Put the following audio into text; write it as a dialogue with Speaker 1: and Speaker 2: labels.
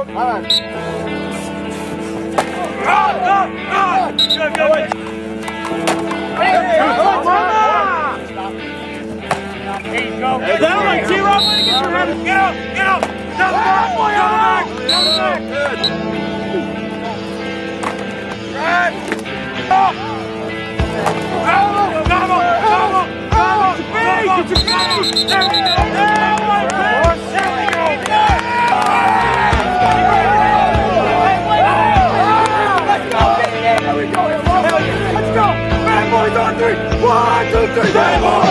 Speaker 1: All right. Go, go, go! Good, good. Down like zero, get your head. Get out, get. Down the back, the back, the back. Good. Right. Up. Bravo, bravo, bravo, bravo. Big. There we go. Let's go. Bad boys on three. One, two, three. Bad boys.